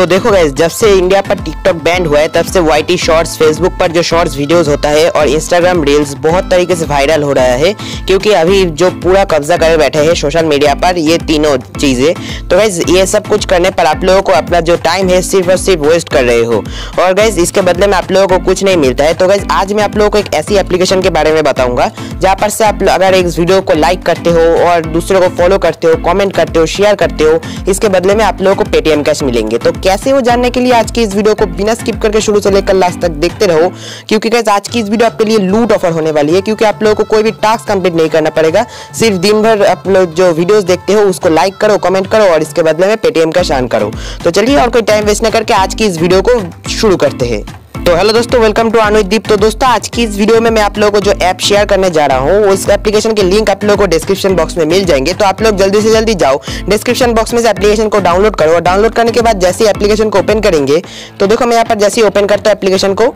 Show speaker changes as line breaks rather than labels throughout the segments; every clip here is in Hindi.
तो देखो गैस जब से इंडिया पर टिकटॉक बैंड हुआ है, तब से वाईटी शॉर्ट्स फेसबुक पर जो शॉर्ट्स वीडियोस होता है और इंस्टाग्राम रील्स बहुत तरीके से वायरल हो रहा है, क्योंकि अभी जो पूरा कब्जा कर बैठे हैं सोशल मीडिया पर, ये तीनों चीज़ें। तो गैस ये सब कुछ करने पर आप लोगों को अपना जो टाइम है, सिर्फ़ और सिर्फ़ वेस्ट कर रहे हो। और गैस इसके बदले में आप लोगों को कुछ नहीं मिलता है। तो गैस आज मैं आप लोगों को एक ऐसी एप्लीकेशन के बारे में बताऊँगा, जहाँ पर से आप अगर एक वीडियो को लाइक करते हो और दूसरों को फॉलो करते हो कॉमेंट करते हो शेयर करते हो, इसके बदले में आप लोगों को पेटीएम कैश मिलेंगे। तो कैसे वो जानने के लिए आज की इस वीडियो को बिना स्किप करके शुरू से लेकर लास्ट तक देखते रहो, क्योंकि गैस आज की इस वीडियो आपके लिए लूट ऑफ़र होने वाली है, क्योंकि आप लोगों को कोई भी टास्क कंप्लीट नहीं करना पड़ेगा। सिर्फ़ दिन भर आप लोग जो वीडियोस देखते हो, उसको लाइक करो कमेंट करो और इसके बदले में पेटीएम का शान करो। तो चलिए और कोई टाइम वेस्ट न करके आज की इस वीडियो को शुरू करते हैं। तो हेलो दोस्तों वेलकम टू अनुज दीप तो दोस्तों, आज की इस वीडियो में मैं आप लोगों को जो ऐप शेयर करने जा रहा हूँ उस एप्लीकेशन के लिंक आप लोगों को डिस्क्रिप्शन बॉक्स में मिल जाएँगे। तो आप लोग जल्दी से जल्दी जाओ डिस्क्रिप्शन बॉक्स में से एप्लीकेशन को डाउनलोड करो और डाउनलोड करने के बाद जैसे एप्लीकेशन को ओपन करेंगे तो देखो मैं यहाँ पर जैसे ओपन करता हूँ एप्लीकेशन को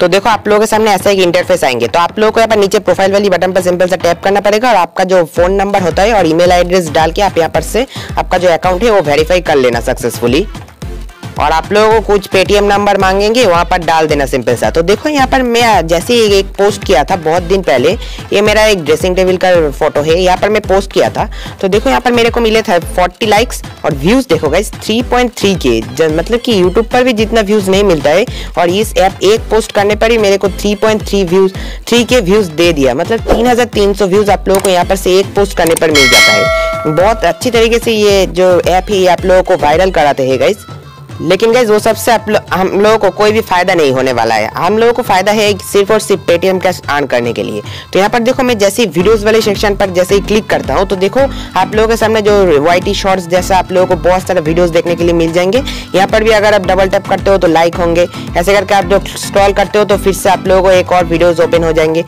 तो देखो आप लोगों के सामने ऐसा एक इंटरफेस आएँगे। तो आप लोगों को यहाँ पर नीचे प्रोफ़ाइल वाली बटन पर सिंपल सा टैप करना पड़ेगा और आपका जो फ़ोन नंबर होता है और ईमेल एड्रेस डाल के आप यहाँ पर से आपका जो अकाउंट है, वो वेरीफाई कर लेना सक्सेसफुली और आप लोगों को कुछ पेटीएम नंबर मांगेंगे, वहाँ पर डाल देना सिंपल सा। तो देखो यहाँ पर मैं जैसे एक पोस्ट किया था बहुत दिन पहले, ये मेरा एक ड्रेसिंग टेबल का फ़ोटो है, यहाँ पर मैं पोस्ट किया था। तो देखो यहाँ पर मेरे को मिले थे फोर्टी लाइक्स और व्यूज़ देखो गाइस 3.3 के मतलब कि यूट्यूब पर भी जितना व्यूज़ नहीं मिलता है, और इस ऐप एक पोस्ट करने पर ही मेरे को 3.3 व्यूज़ थ्री के व्यूज़ दे दिया। मतलब 3300 व्यूज़ आप लोगों को यहाँ पर से एक पोस्ट करने पर मिल जाता है। बहुत अच्छी तरीके से ये जो ऐप है, ये आप लोगों को वायरल कराते हैं गाइस लेकिन गैस वो सबसे लो, हम लोगों को कोई भी फ़ायदा नहीं होने वाला है। हम लोगों को फ़ायदा है सिर्फ़ और सिर्फ़ पेटीएम कैश ऑन करने के लिए। तो यहाँ पर देखो मैं जैसे वीडियोस वाले सेक्शन पर जैसे ही क्लिक करता हूँ तो देखो आप लोगों के सामने जो वाई टी शॉर्ट्स जैसा आप लोगों को बहुत सारे वीडियोस देखने के लिए मिल जाएँगे। यहाँ पर भी अगर आप डबल टैप करते हो तो लाइक होंगे। ऐसे करके आप जो स्क्रॉल करते हो तो फिर से आप लोगों को एक और वीडियोज़ ओपन हो जाएँगे।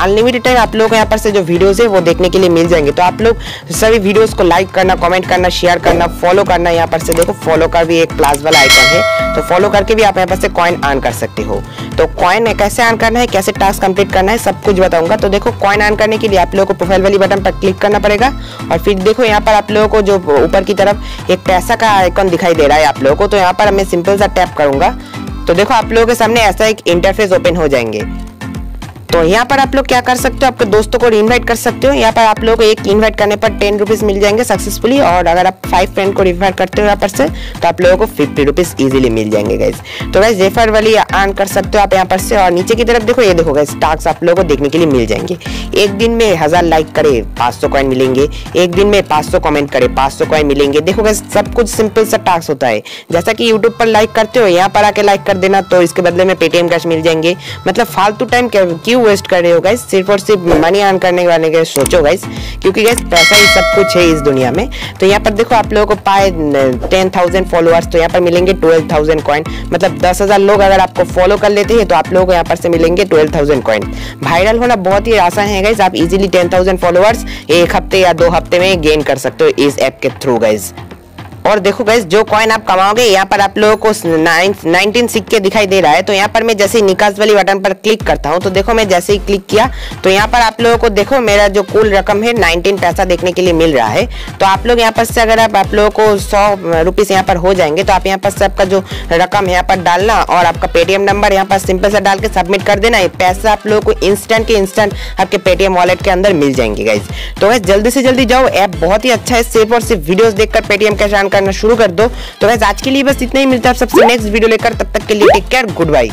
अनलिमिटेड टाइम आप लोगों को यहाँ पर से जो वीडियोज़ है वो देखने के लिए मिल जाएँगे। तो आप लोग सभी वीडियोज़ को लाइक करना कॉमेंट करना शेयर करना फॉलो करना यहाँ पर से देखो फॉलो का भी एक प्लास वाला आइकन है तो फॉलो करके भी आप यहाँ पर से कॉइन अर्न कर सकते हो। तो कॉइन कैसे अर्न करना है, कैसे टास्क कंप्लीट करना है, सब कुछ बताऊँगा। तो देखो कॉइन अर्न करने के लिए आप लोगों को प्रोफ़ाइल वाली बटन पर क्लिक करना पड़ेगा। और फिर देखो, यहाँ पर आप लोगों को जो ऊपर की तरफ़ एक पैसा का आइकन दिखाई दे रहा है आप लोगों को तो यहाँ पर मैं सिंपल सा टैप करूँगा। तो देखो, आप लोगों के सामने ऐसा एक इंटरफेस ओपन हो जाएँगे। तो यहाँ पर आप लोग क्या कर सकते हो? आपके दोस्तों को इनवाइट कर सकते हो। यहाँ पर आप लोग एक इनवाइट करने पर टेन रुपीज़ मिल जाएँगे सक्सेसफुली और अगर आप फाइव फ्रेंड को रिफर करते हो यहाँ पर से तो आप लोगों को फिफ्टी रुपीज़ इजिली मिल जाएँगे गाइज़ तो गाइज़ रेफर वाली अर्न कर सकते हो आप यहाँ पर से और नीचे की तरफ़ देखो, ये देखो गाइज़ टास्क आप लोगों को देखने के लिए मिल जाएँगे। एक दिन में हज़ार लाइक करे, पाँच सौ कॉइन मिलेंगे। एक दिन में पाँच सौ कॉमेंट करे, पाँच सौ कॉइन मिलेंगे। देखो गाइज़ सब कुछ सिंपल सा टास्क होता है। जैसा कि यूट्यूब पर लाइक करते हो, यहाँ पर आके लाइक कर देना तो इसके बदले में पेटीएम कैश मिल जाएँगे। मतलब फालतू टाइम क्यों वेस्ट कर रहे हो गाइस सिर्फ़ और सिर्फ़ मनी अर्न करने वाले के सोचो गाइस क्योंकि गाइस पैसा ही सब कुछ है इस दुनिया में. तो यहाँ पर देखो, आप लोगों को पाए टेन थाउज़ेंड फॉलोअर्स तो यहाँ पर मिलेंगे ट्वेल्व थाउज़ेंड कॉइन मतलब दस हज़ार लोग अगर आपको फॉलो कर लेते हैं तो आप लोगों को यहाँ पर से मिलेंगे ट्वेल्व थाउज़ेंड कॉइन वायरल होना बहुत ही आसान है गाइज़ आप इजिली टेन थाउज़ेंड फॉलोअर्स एक हफ़्ते या दो हफ़्ते में गेन कर सकते हो इस ऐप के थ्रू गाइज़ और देखो गैस जो कॉइन आप कमाओगे यहाँ पर आप लोगों को नाइनटीन सिक्के दिखाई दे रहा है तो यहाँ पर मैं जैसे निकास वाली बटन पर क्लिक करता हूँ तो देखो मैं जैसे ही क्लिक किया तो यहाँ पर आप लोगों को देखो मेरा जो कुल रकम है नाइनटीन पैसा देखने के लिए मिल रहा है। तो आप लोग यहाँ पर से अगर आप, आप लोगों को सौ रुपीज़ यहाँ पर हो जाएँगे तो आप यहाँ पर आपका जो रकम है यहाँ पर डालना और आपका पेटीएम नंबर यहाँ पर सिंपल से डाल के सबमिट कर देना है पैसा आप लोगों को इंस्टेंट के इंस्टेंट आपके पेटीएम वॉलेट के अंदर मिल जाएँगे गाइज़ तो वैसे जल्दी से जल्दी जाओ ऐप बहुत ही अच्छा है सिर्फ़ और सिर्फ़ वीडियोस देखकर पेटीएम कैश ऑन करना शुरू कर दो। तो वैसे आज के लिए बस इतना ही। मिलता है सबसे नेक्स्ट वीडियो लेकर। तब तक के लिए टेक केयर गुड बाई